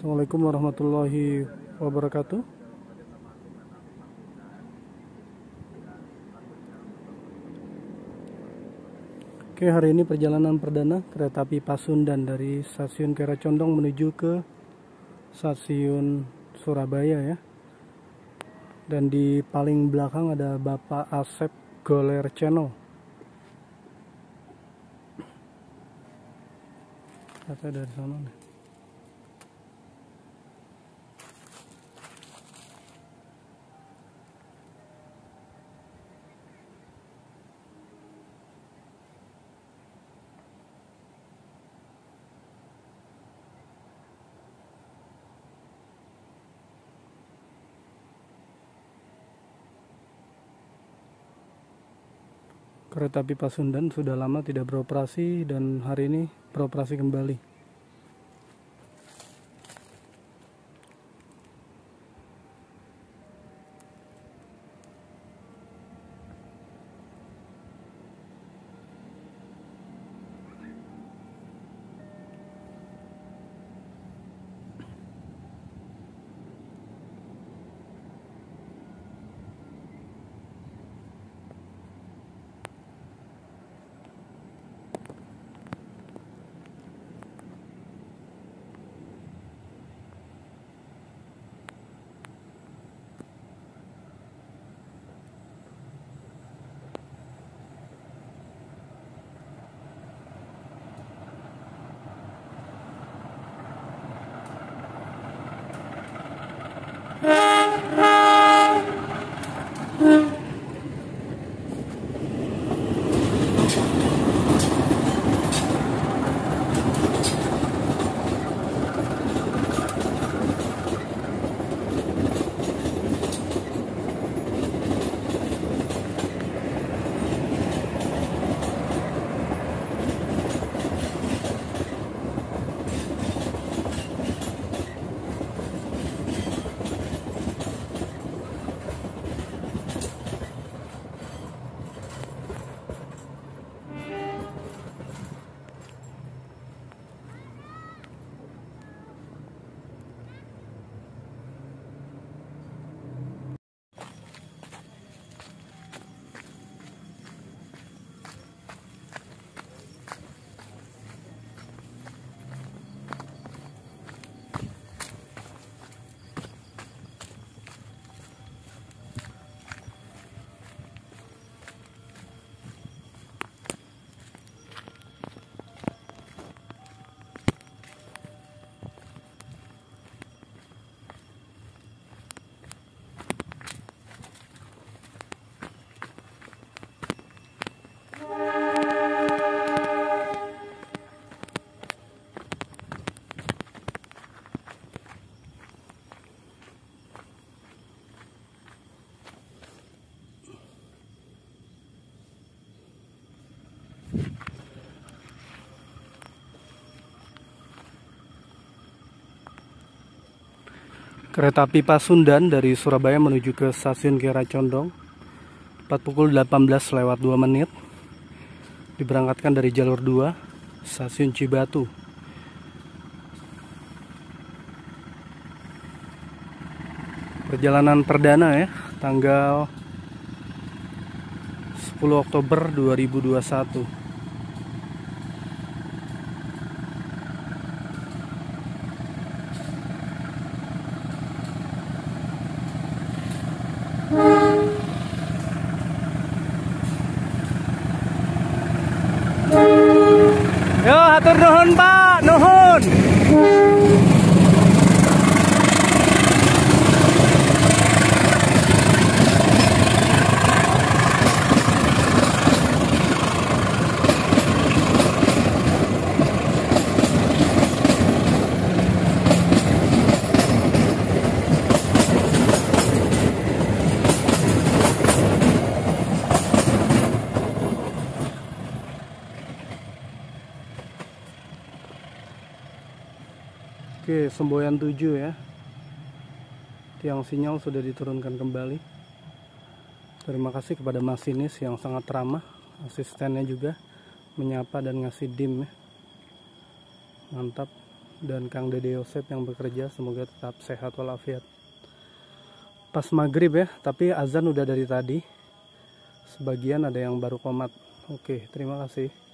Assalamualaikum warahmatullahi wabarakatuh. Oke, hari ini perjalanan perdana kereta api Pasundan dari stasiun Kiara Condong menuju ke stasiun Surabaya ya. Dan di paling belakang ada Bapak Asep Goler Channel. Kata dari sana nih. Kereta api Pasundan sudah lama tidak beroperasi dan hari ini beroperasi kembali. Kereta api Pasundan dari Surabaya menuju ke stasiun Kiara Condong 4 pukul 18 lewat 2 menit diberangkatkan dari jalur 2 stasiun Cibatu. Perjalanan perdana ya tanggal 10 Oktober 2021 Yo, hatur nuhun Pak, nuhun. Oke, semboyan 7 ya. Tiang sinyal sudah diturunkan kembali. Terima kasih kepada masinis yang sangat ramah, asistennya juga menyapa dan ngasih dim ya. Mantap. dan Kang Dede Yosep yang bekerja semoga tetap sehat walafiat pas maghrib ya tapi azan udah dari tadi sebagian ada yang baru komat oke terima kasih